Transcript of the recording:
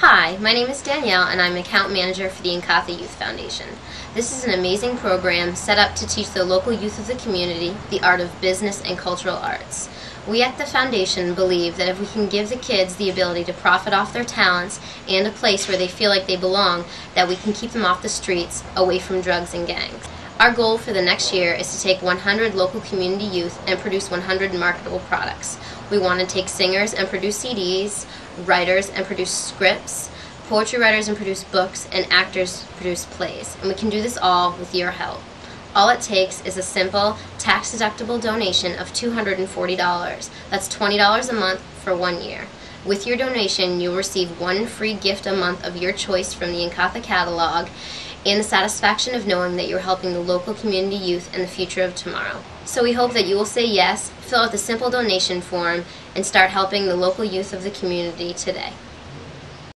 Hi, my name is Danielle and I'm account manager for the Inkatha Youth Foundation. This is an amazing program set up to teach the local youth of the community the art of business and cultural arts. We at the foundation believe that if we can give the kids the ability to profit off their talents and a place where they feel like they belong, that we can keep them off the streets, away from drugs and gangs. Our goal for the next year is to take 100 local community youth and produce 100 marketable products. We want to take singers and produce CDs, writers and produce scripts, poetry writers and produce books, and actors produce plays. And we can do this all with your help. All it takes is a simple, tax-deductible donation of $240. That's $20 a month for one year. With your donation, you'll receive one free gift a month of your choice from the Inkatha catalog and the satisfaction of knowing that you're helping the local community youth and the future of tomorrow. So we hope that you will say yes, fill out the simple donation form, and start helping the local youth of the community today.